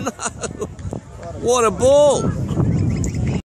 what a ball!